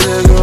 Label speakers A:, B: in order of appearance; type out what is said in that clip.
A: cigarette.